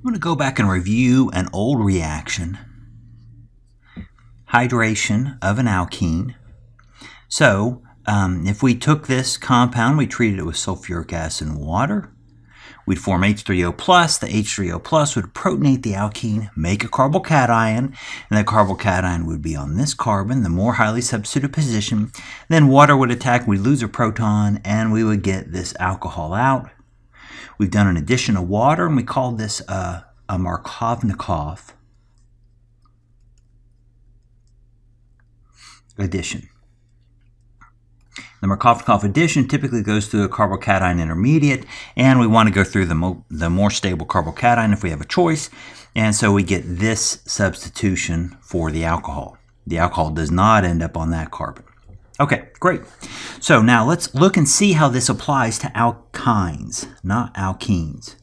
I'm going to go back and review an old reaction. Hydration of an alkene. So, um, if we took this compound, we treated it with sulfuric acid and water, we'd form H3O+. plus. The H3O plus would protonate the alkene, make a carbocation, and that carbocation would be on this carbon, the more highly substituted position. Then water would attack, we'd lose a proton, and we would get this alcohol out. We've done an addition of water, and we call this a, a Markovnikov addition. The Markovnikov addition typically goes through a carbocation intermediate, and we want to go through the, mo the more stable carbocation if we have a choice. And so we get this substitution for the alcohol. The alcohol does not end up on that carbon. Okay, great. So now let's look and see how this applies to alkynes, not alkenes.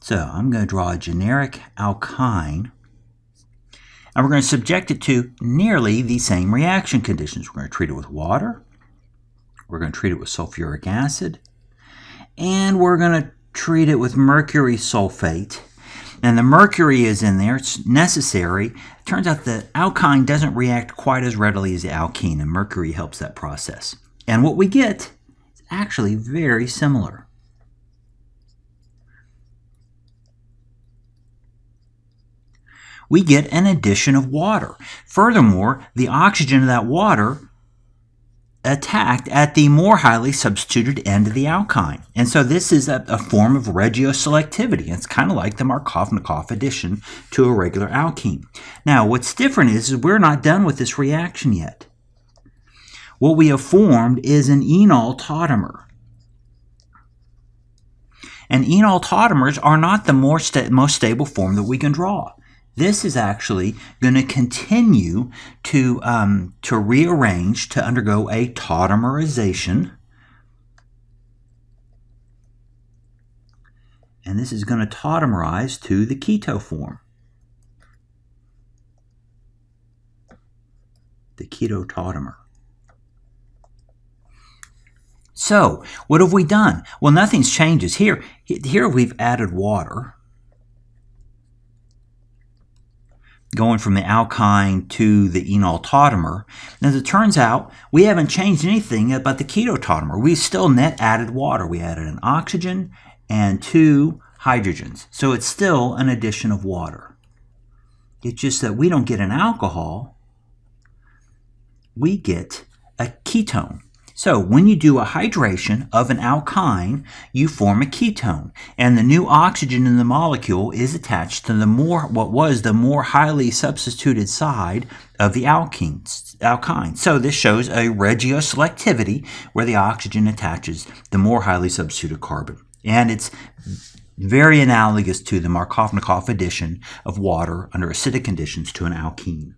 So I'm going to draw a generic alkyne, and we're going to subject it to nearly the same reaction conditions. We're going to treat it with water, we're going to treat it with sulfuric acid, and we're going to treat it with mercury sulfate and the mercury is in there, it's necessary. It turns out the alkyne doesn't react quite as readily as the alkene, and mercury helps that process. And what we get is actually very similar. We get an addition of water. Furthermore, the oxygen of that water attacked at the more highly substituted end of the alkyne. And so this is a, a form of regioselectivity. It's kind of like the Markovnikov addition to a regular alkene. Now, what's different is, is we're not done with this reaction yet. What we have formed is an enol tautomer. And enol tautomers are not the more sta most stable form that we can draw. This is actually going to continue to, um, to rearrange to undergo a tautomerization. And this is going to tautomerize to the keto form. The keto tautomer. So, what have we done? Well, nothing's changes. Here, here we've added water. going from the alkyne to the enol tautomer. And as it turns out, we haven't changed anything about the keto tautomer. We still net added water. We added an oxygen and two hydrogens. So it's still an addition of water. It's just that we don't get an alcohol, we get a ketone. So when you do a hydration of an alkyne, you form a ketone, and the new oxygen in the molecule is attached to the more what was the more highly substituted side of the alkenes, alkyne. So this shows a regioselectivity where the oxygen attaches the more highly substituted carbon. And it's very analogous to the Markovnikov addition of water under acidic conditions to an alkene.